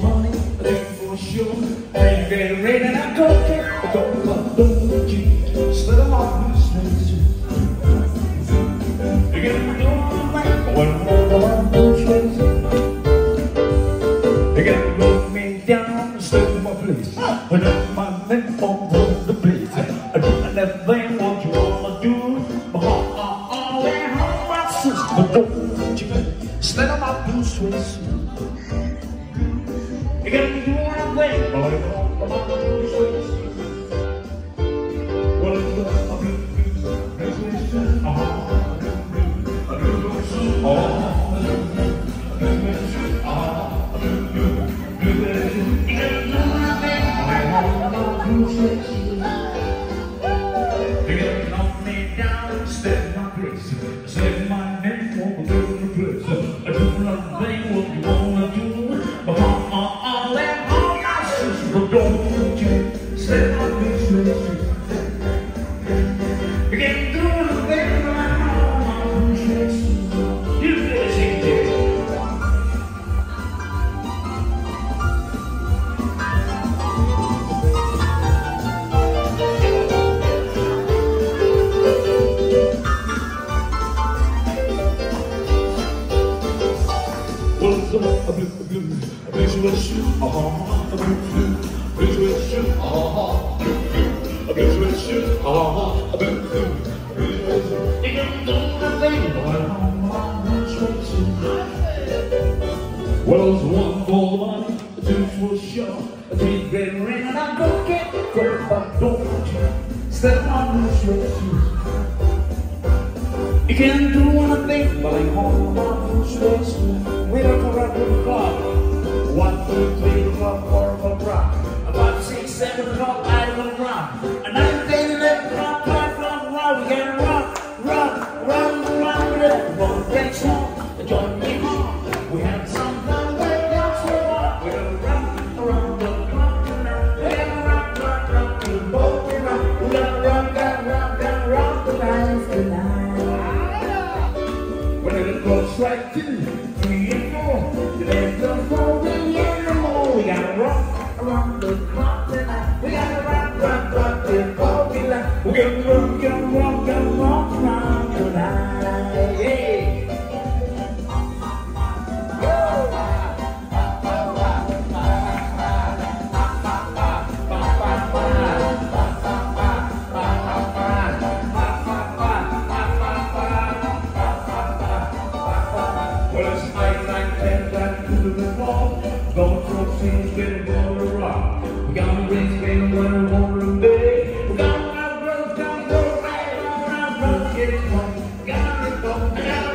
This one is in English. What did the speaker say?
money, a drink for sure. Rain, rain, rain, and I go get, I go, I don't cheat. Split them off, you snakes. You get me doing like one more of those ways. You get me look me down, step my place. I don't mind them all over the place. I do anything what you wanna do. My heart, uh, and how my sister, but don't you slip them off, switch. You got me doing a thing, but I don't know about the switch. Well, it's a blue, blue, blue, blue. A blue, blue, blue. A blue, blue, blue. A blue, blue, blue, blue. You got me doing a thing, but I don't know about the switch. You got knock me down, step my place, sisters don't you step my place. You can do the thing like all my tricks. You better sing it. It's a blue, a blue, a blue, a blue a blue, blue, blue sweat shoe, uh-huh, a blue, blue, a blue sweat shoe, uh-huh, a blue, blue, blue sweat shoe. You can do the thing, blue sweat shoe. Well, it's one for the money, two for show, a three get ring, and I go get go but don't you step on blue sweat shoes. You can't do anything but I blue sweat shoes. We don't go rock with clock. One, two, three o'clock, four o'clock rock. About six, seven o'clock, I will rock. And nine, ten, eleven o'clock, twelve o'clock rock. We can rock, rock, rock, rock it. One great song, a joint me home. We have something way down so rock. We're gonna rock around the clock tonight. We're gonna rock, rock, rock till both we rock. We're gonna rock, rock, rock, rock, rock the life tonight. When it goes like two, gotta rock, gotta rock, gotta rock around tonight. Yeah. Well, it's night, night, ten, that to the wall. Going for a scene, getting blown to rock. We got the rings, getting what I want. get one, got it, I got